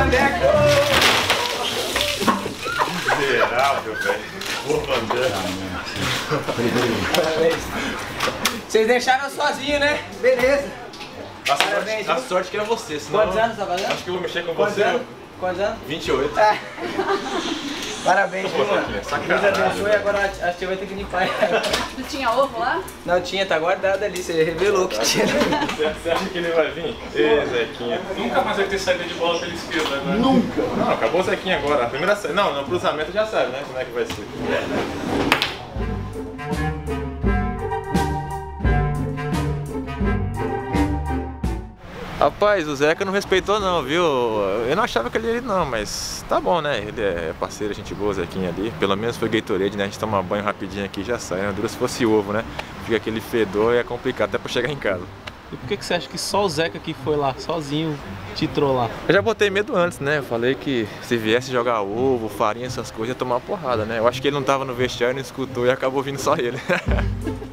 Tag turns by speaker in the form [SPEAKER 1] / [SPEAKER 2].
[SPEAKER 1] Boa, Mandeca!
[SPEAKER 2] Miserável, velho. Bandeira.
[SPEAKER 1] Vocês deixaram eu sozinho, né? Beleza.
[SPEAKER 2] A
[SPEAKER 1] Parabéns,
[SPEAKER 2] sorte, a sorte que era você, senão...
[SPEAKER 1] Quantos anos tá fazendo?
[SPEAKER 2] Acho que eu vou mexer com
[SPEAKER 1] Quantos
[SPEAKER 2] você.
[SPEAKER 1] anos? Quantos anos?
[SPEAKER 2] 28.
[SPEAKER 1] É. Parabéns, viu,
[SPEAKER 2] Pô,
[SPEAKER 1] mano?
[SPEAKER 2] Saquinha,
[SPEAKER 1] Deus abençoe, agora a tia vai ter que limpar.
[SPEAKER 3] Tu tinha ovo lá?
[SPEAKER 1] Não tinha, tá guardado ali, você revelou que tinha.
[SPEAKER 2] Você acha que ele vai vir? Ê, Zequinha.
[SPEAKER 4] Nunca mais vai ter saída de bola pela esquerda agora.
[SPEAKER 2] Nunca! Não, acabou o Zequinha agora. A primeira Não, no cruzamento já sabe, né? Como é que vai ser. Rapaz, o Zeca não respeitou não, viu? Eu não achava que ele ia ir não, mas tá bom, né? Ele é parceiro, gente boa, Zequinha ali. Pelo menos foi Gatorade, né? A gente toma banho rapidinho aqui e já sai, né? Dura se fosse ovo, né? Fica aquele fedor e é complicado até pra chegar em casa.
[SPEAKER 5] E por que, que você acha que só o Zeca que foi lá, sozinho, te trollar?
[SPEAKER 2] Eu já botei medo antes, né? Eu falei que se viesse jogar ovo, farinha, essas coisas, ia tomar uma porrada, né? Eu acho que ele não tava no vestiário, não escutou e acabou vindo só ele.